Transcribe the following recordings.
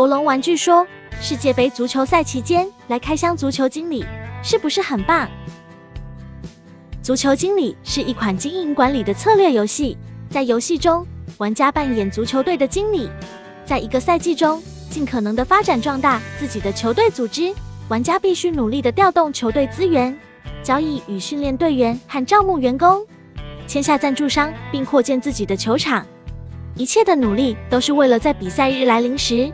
博龙玩具说：“世界杯足球赛期间来开箱足球经理，是不是很棒？”足球经理是一款经营管理的策略游戏，在游戏中，玩家扮演足球队的经理，在一个赛季中尽可能的发展壮大自己的球队组织。玩家必须努力的调动球队资源，交易与训练队员和招募员工，签下赞助商，并扩建自己的球场。一切的努力都是为了在比赛日来临时，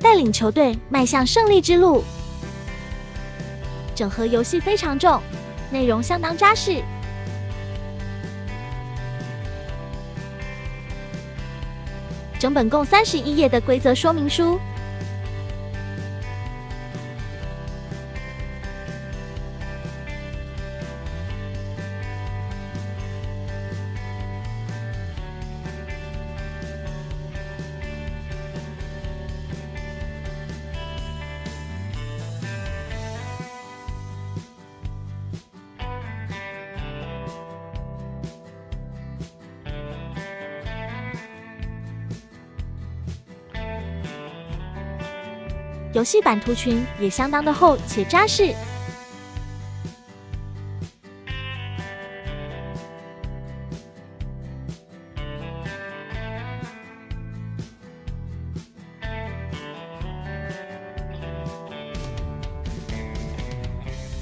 带领球队迈向胜利之路。整合游戏非常重，内容相当扎实。整本共三十一页的规则说明书。游戏版图群也相当的厚且扎实。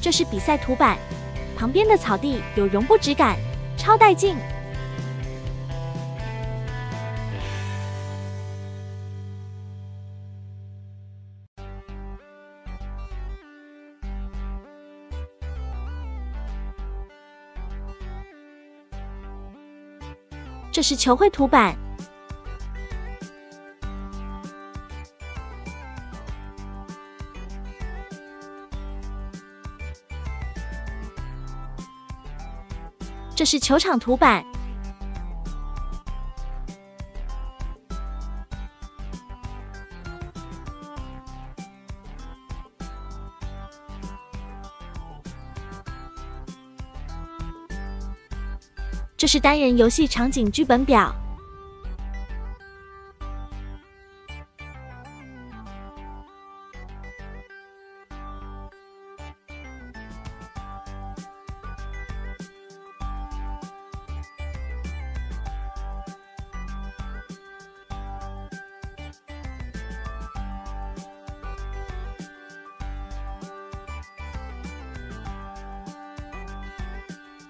这是比赛图版，旁边的草地有绒布质感，超带劲。这是球会图版，这是球场图版，这是单人游戏场景剧本表，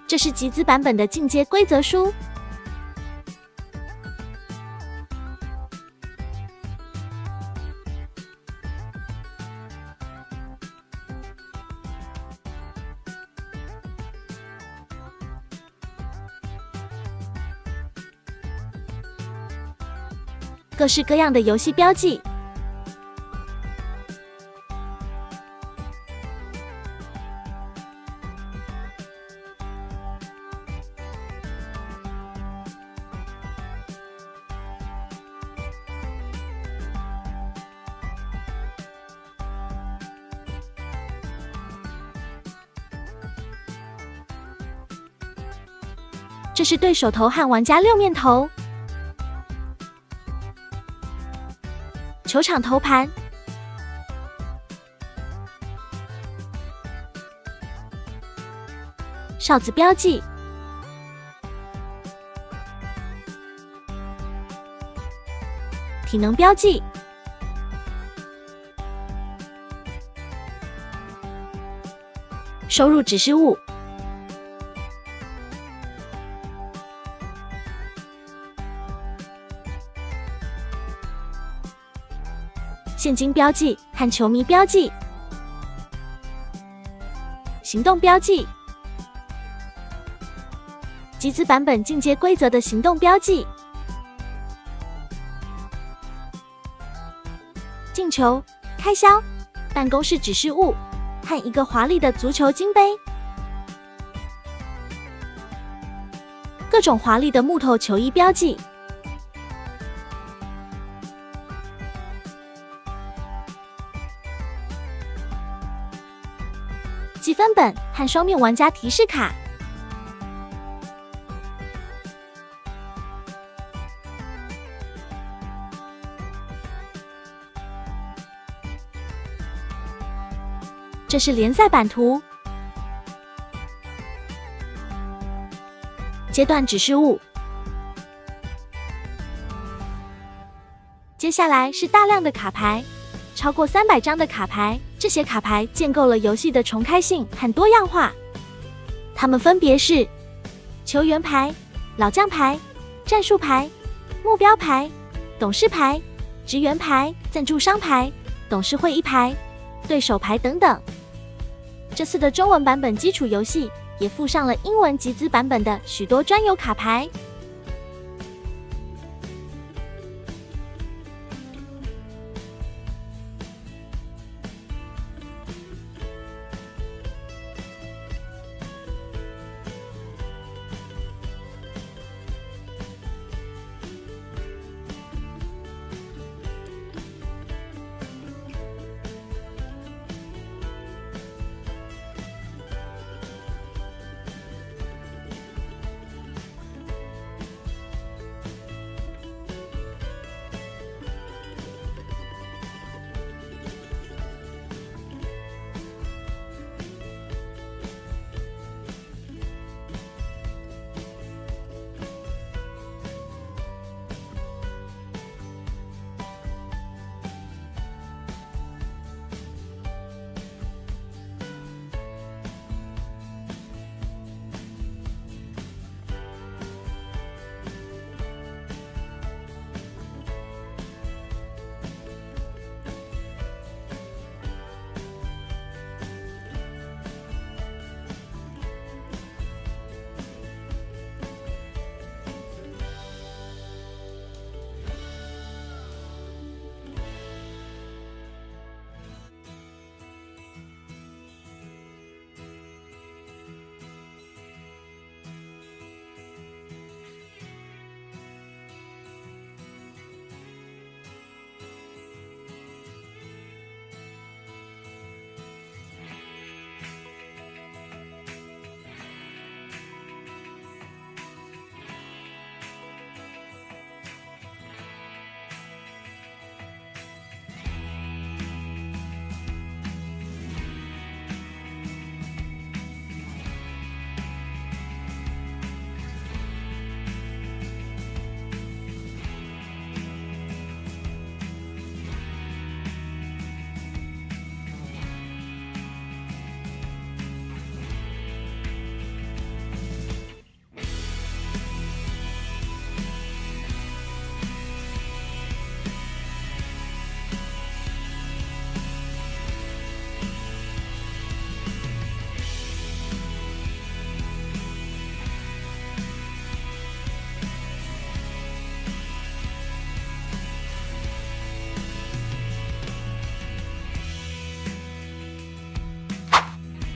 这是集资版本的进阶规则书。各式各样的游戏标记。这是对手头和玩家六面头，球场头盘，哨子标记，体能标记，收入指示物。现金标记和球迷标记，行动标记，集资版本进阶规则的行动标记，进球、开销、办公室指示物和一个华丽的足球金杯，各种华丽的木头球衣标记。三本和双面玩家提示卡。这是联赛版图。阶段指示物。接下来是大量的卡牌超过三百张的卡牌。这些卡牌建构了游戏的重开性和多样化。它们分别是球员牌、老将牌、战术牌、目标牌、董事牌、职员牌、赞助商牌、董事会一牌、对手牌等等。这次的中文版本基础游戏也附上了英文集资版本的许多专有卡牌。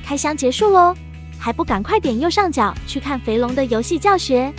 开箱结束喽，还不赶快点右上角去看肥龙的游戏教学？